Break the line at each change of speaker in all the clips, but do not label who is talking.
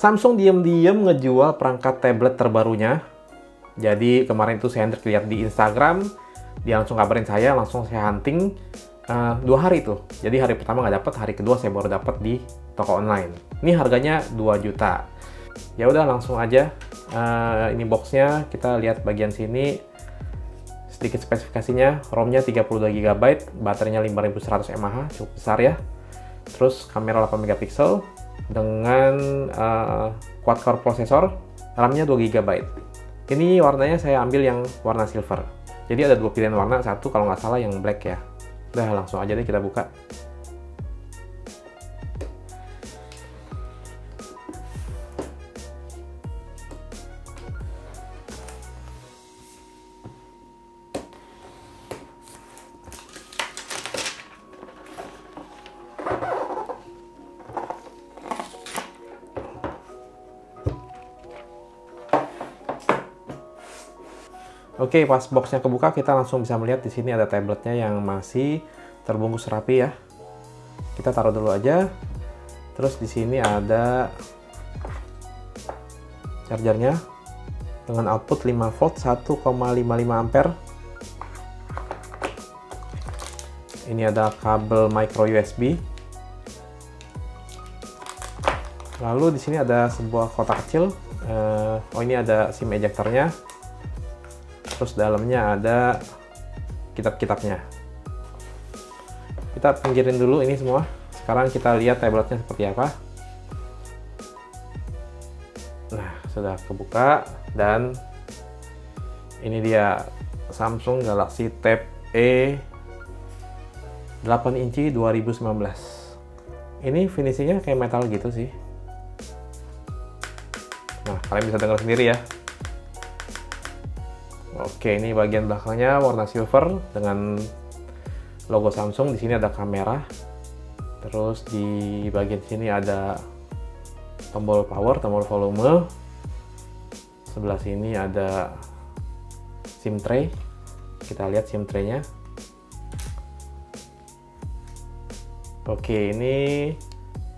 Samsung diem-diem ngejual perangkat tablet terbarunya. Jadi kemarin itu saya Hendrik lihat di Instagram, dia langsung kabarin saya, langsung saya hunting uh, dua hari tuh. Jadi hari pertama nggak dapet, hari kedua saya baru dapat di toko online. Ini harganya 2 juta. Ya udah langsung aja. Uh, ini boxnya kita lihat bagian sini sedikit spesifikasinya ROM-nya 32 GB baterainya 5100 mAh cukup besar ya terus kamera 8 megapiksel dengan uh, quad-core processor RAM-nya 2 GB ini warnanya saya ambil yang warna silver. Jadi ada dua pilihan warna satu kalau nggak salah yang black ya. Udah langsung aja deh kita buka Oke, pas boxnya kebuka kita langsung bisa melihat di sini ada tabletnya yang masih terbungkus rapi ya. Kita taruh dulu aja. Terus di sini ada chargernya dengan output 5 volt 1,55 ampere. Ini ada kabel micro USB. Lalu di sini ada sebuah kotak kecil. Uh, oh ini ada SIM ejectornya terus dalamnya ada kitab-kitabnya. Kita pinggirin dulu ini semua. Sekarang kita lihat tabletnya seperti apa. Nah sudah kebuka dan ini dia Samsung Galaxy Tab E 8 inci 2019 ini finishingnya kayak metal gitu sih. Nah kalian bisa dengar sendiri ya Oke, ini bagian belakangnya warna silver dengan logo Samsung. Di sini ada kamera. Terus di bagian sini ada tombol power, tombol volume. Sebelah sini ada SIM tray. Kita lihat SIM tray-nya. Oke, ini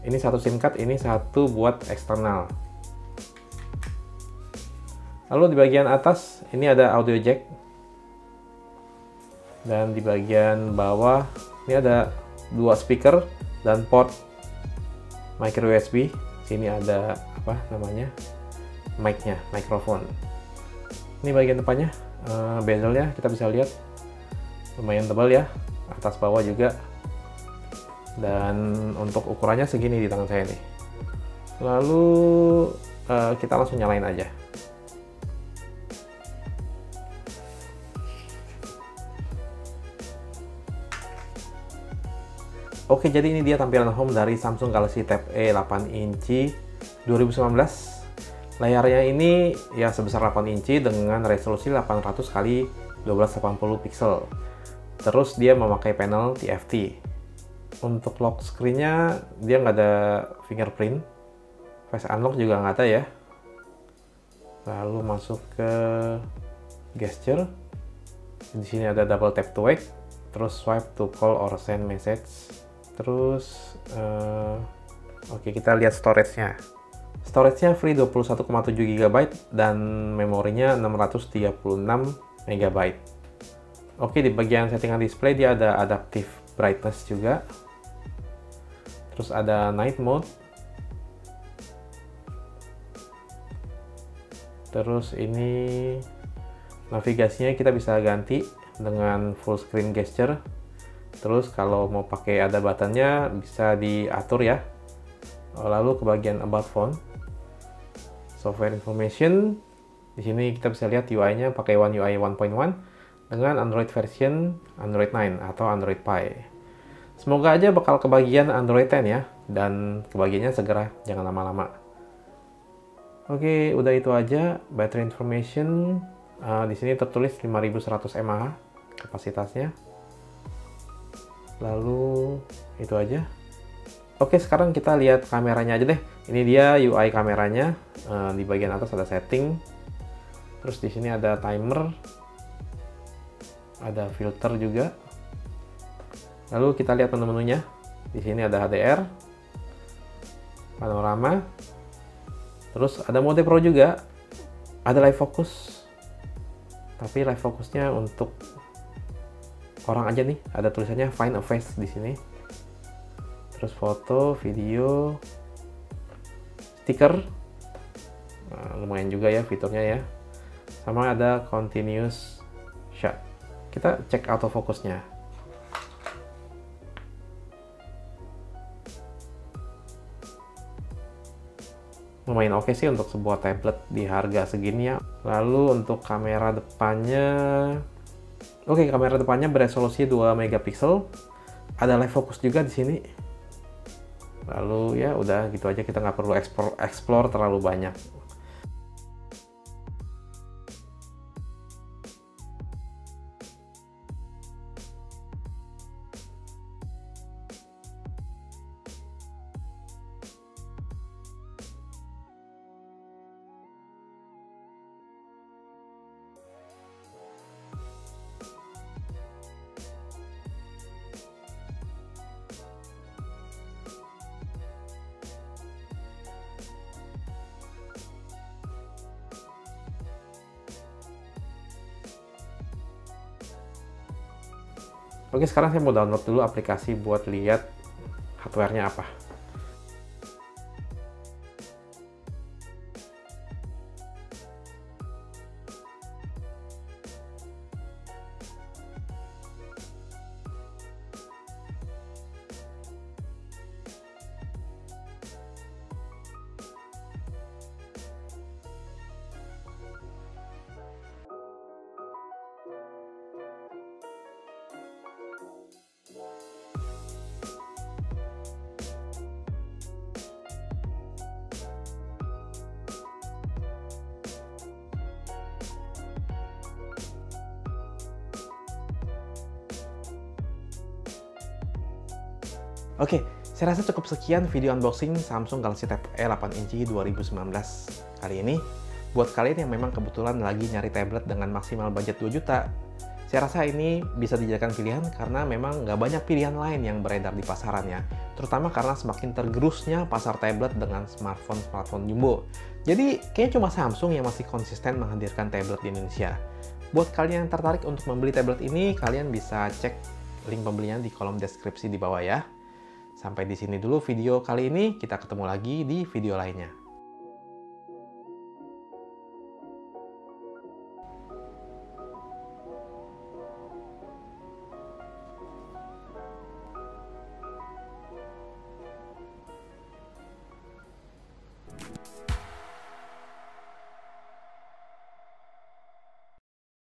ini satu SIM card, ini satu buat eksternal. Lalu di bagian atas ini ada audio jack. Dan di bagian bawah ini ada dua speaker dan port micro USB. Sini ada apa namanya? mic-nya, mikrofon. Ini bagian depannya, uh, bezelnya kita bisa lihat lumayan tebal ya, atas bawah juga. Dan untuk ukurannya segini di tangan saya nih. Lalu uh, kita langsung nyalain aja. Oke, jadi ini dia tampilan home dari Samsung Galaxy Tab E 8 inci 2019. Layarnya ini ya sebesar 8 inci dengan resolusi 800 x 1280 pixel. Terus dia memakai panel TFT. Untuk lock screen-nya dia nggak ada fingerprint. Face unlock juga nggak ada ya. Lalu masuk ke gesture. Di sini ada double tap to wake, terus swipe to call or send message terus uh, oke okay, kita lihat storage-nya. Storage-nya free 21,7 GB dan memorinya 636 MB oke di bagian settingan display dia ada adaptive brightness juga. Terus ada night mode. Terus ini navigasinya kita bisa ganti dengan full screen gesture Terus kalau mau pakai ada buttonnya bisa diatur ya. Lalu ke bagian about phone, software information. Di sini kita bisa lihat UI-nya pakai One UI 1.1 dengan Android version Android 9 atau Android Pie. Semoga aja bakal kebagian Android 10 ya dan kebagiannya segera, jangan lama-lama. Oke, udah itu aja battery information. Uh, di sini tertulis 5100 mAh kapasitasnya lalu itu aja. Oke sekarang kita lihat kameranya aja deh. Ini dia UI kameranya. Uh, di bagian atas ada setting. Terus di sini ada timer. Ada filter juga. Lalu kita lihat menu-menunya. Di sini ada HDR panorama. Terus ada mode Pro juga, ada live focus, tapi live fokusnya untuk orang aja nih. Ada tulisannya Find a Face di sini. Terus foto, video, stiker, nah, lumayan juga ya fiturnya ya. Sama ada continuous shot. Kita cek autofocusnya. lumayan oke okay sih untuk sebuah tablet di harga segini ya. Lalu untuk kamera depannya, oke kamera depannya beresolusi 2 megapiksel, ada live focus juga di sini. Lalu ya udah gitu aja kita nggak perlu explore, explore terlalu banyak. Oke, sekarang saya mau download dulu aplikasi buat lihat hardware-nya apa. Oke, saya rasa cukup sekian video unboxing Samsung Galaxy Tab E8 inci 2019 kali ini. Buat kalian yang memang kebetulan lagi nyari tablet dengan maksimal budget 2 juta, saya rasa ini bisa dijadikan pilihan karena memang nggak banyak pilihan lain yang beredar di pasarannya. Terutama karena semakin tergerusnya pasar tablet dengan smartphone-smartphone jumbo. Jadi, kayaknya cuma Samsung yang masih konsisten menghadirkan tablet di Indonesia. Buat kalian yang tertarik untuk membeli tablet ini, kalian bisa cek link pembelian di kolom deskripsi di bawah ya. Sampai di sini dulu video kali ini, kita ketemu lagi di video lainnya.